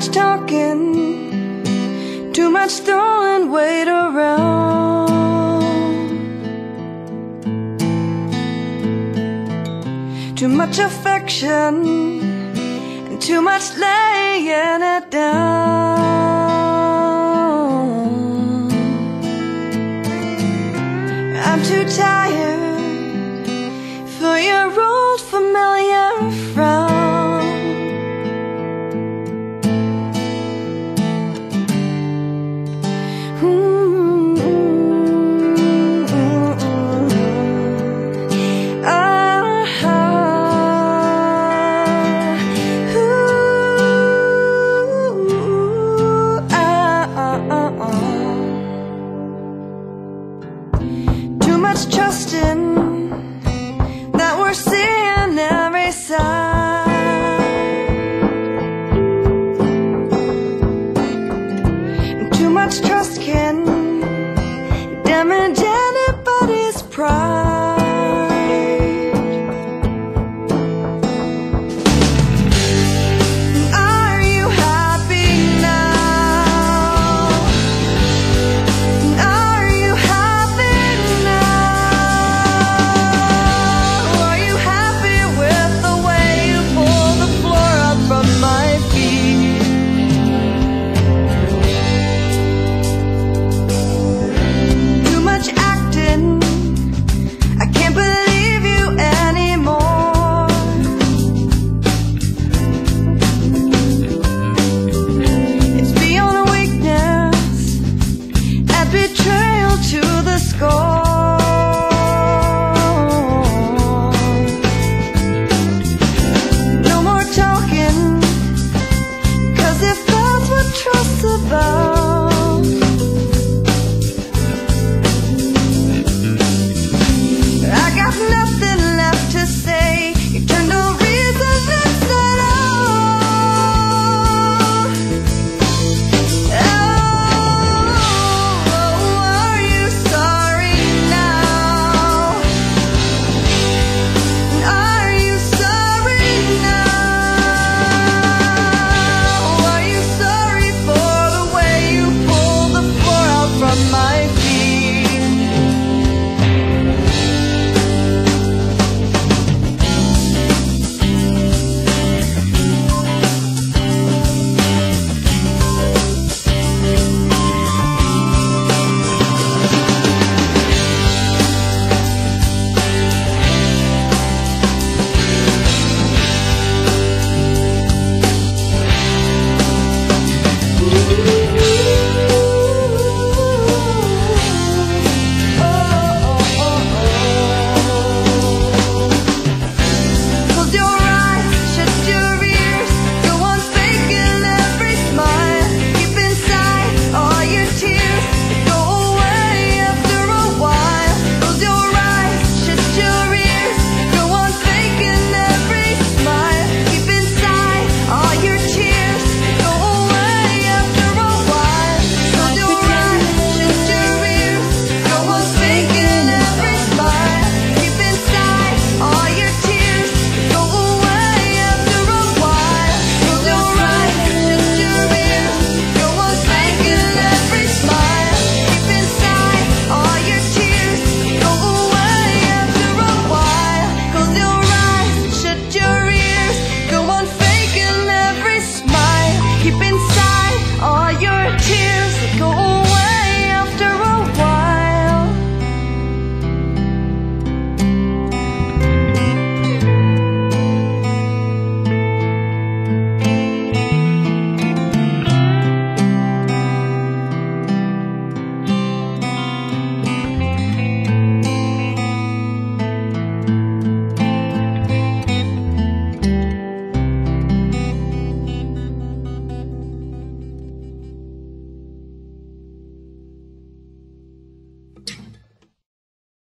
much talking, too much throwing weight around, too much affection, and too much laying it down. Much trusting that we're seeing every side. Too much trust can damage anybody's pride.